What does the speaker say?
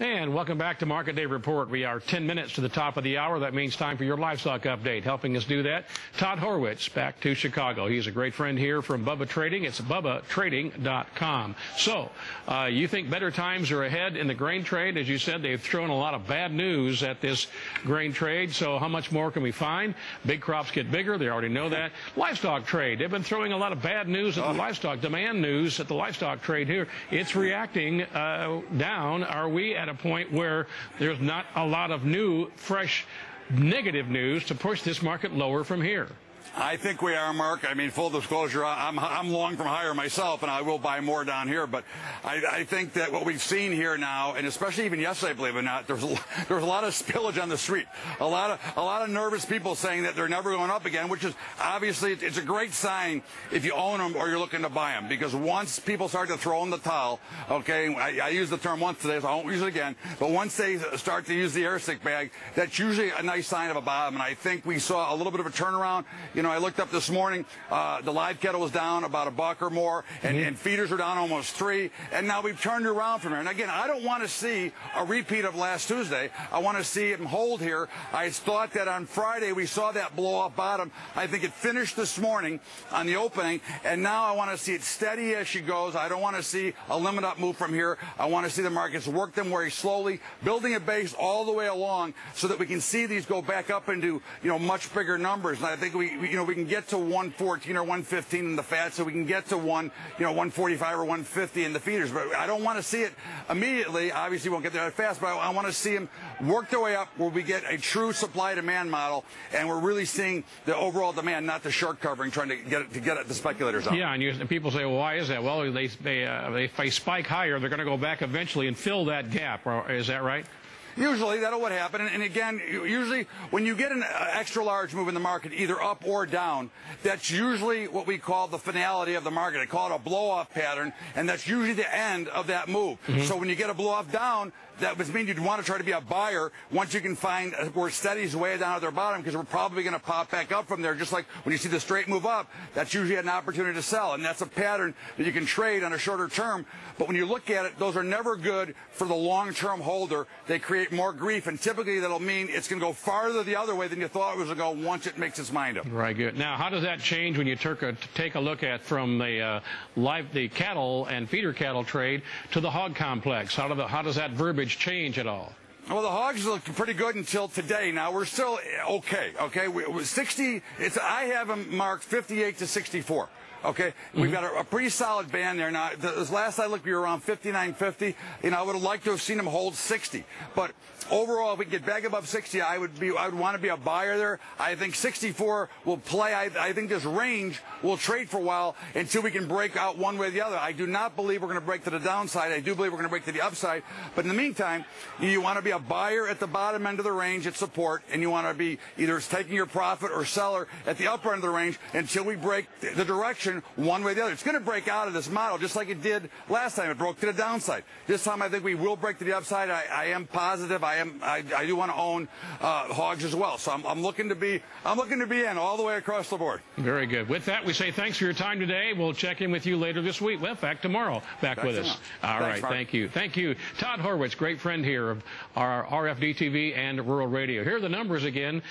And welcome back to Market Day Report. We are 10 minutes to the top of the hour. That means time for your livestock update. Helping us do that, Todd Horwitz back to Chicago. He's a great friend here from Bubba Trading. It's bubbatrading.com. So, uh, you think better times are ahead in the grain trade? As you said, they've thrown a lot of bad news at this grain trade. So, how much more can we find? Big crops get bigger. They already know that. Livestock trade. They've been throwing a lot of bad news at the livestock demand news at the livestock trade here. It's reacting uh, down. Are we at a point where there's not a lot of new, fresh, negative news to push this market lower from here. I think we are, Mark. I mean, full disclosure, I'm, I'm long from higher myself, and I will buy more down here. But I, I think that what we've seen here now, and especially even yesterday, believe it or not, there's a, there's a lot of spillage on the street. A lot of a lot of nervous people saying that they're never going up again, which is obviously it's a great sign if you own them or you're looking to buy them. Because once people start to throw in the towel, okay, I, I used the term once today, so I won't use it again. But once they start to use the air stick bag, that's usually a nice sign of a bottom. And I think we saw a little bit of a turnaround. You know, I looked up this morning. Uh, the live cattle was down about a buck or more, and, mm -hmm. and feeders are down almost three. And now we've turned around from here. And again, I don't want to see a repeat of last Tuesday. I want to see it hold here. I thought that on Friday we saw that blow off bottom. I think it finished this morning on the opening, and now I want to see it steady as she goes. I don't want to see a limit up move from here. I want to see the markets work them very slowly, building a base all the way along so that we can see these go back up into you know much bigger numbers. And I think we you know we can get to 114 or 115 in the fat, so we can get to one, you know, 145 or 150 in the feeders. But I don't want to see it immediately. Obviously, we won't get there that fast, but I, I want to see them work their way up where we get a true supply-demand model, and we're really seeing the overall demand, not the short covering, trying to get it to get it the speculators up. Yeah, and, you, people say, well, why is that? Well, they they, uh, they, if they spike higher, they're going to go back eventually and fill that gap. Is that right? Usually that'll what happen. And, and, again, usually when you get an uh, extra large move in the market, either up or down, that's usually what we call the finality of the market. I call it a blow off pattern, and that's usually the end of that move. Mm -hmm. So when you get a blow off down, that would mean you'd want to try to be a buyer once you can find where steady's way down at their bottom because we're probably going to pop back up from there. Just like when you see the straight move up, that's usually an opportunity to sell. And that's a pattern that you can trade on a shorter term. But when you look at it, those are never good for the long-term holder. They create more grief. And typically that'll mean it's going to go farther the other way than you thought it was going to go once it makes its mind up. Right, good. Now, how does that change when you take a look at from the uh, live, the cattle and feeder cattle trade to the hog complex? How, do the, how does that verbiage change at all? Well, the Hogs looked pretty good until today. Now we're still eh, okay. Okay, we, 60. It's I have them marked 58 to 64. Okay, mm-hmm. we've got a, a, pretty solid band there. Now, the, last I looked, we were around 59.50. You know, I would have liked to have seen them hold 60. But overall, if we get back above 60, I would be, I would want to be a buyer there. I think 64 will play. I, I think this range will trade for a while until we can break out one way or the other. I do not believe we're going to break to the downside. I do believe we're going to break to the upside. But in the meantime, you want to be a buyer at the bottom end of the range at support, and you want to be either taking your profit or seller at the upper end of the range until we break the direction direction one way or the other. It's going to break out of this model just like it did last time. It broke to the downside. This time I think we will break to the upside. I, I am positive. I am. I, I do want to own uh, hogs as well. So I'm, I'm, looking to be. I'm looking to be in all the way across the board. Very good. With that, we say thanks for your time today. We'll check in with you later this week. Well, back tomorrow. Back Thanks with us. All thanks, right. Mark. Thank you. Thank you, Todd Horwitz, great friend here of our RFD TV and Rural Radio. Here are the numbers again.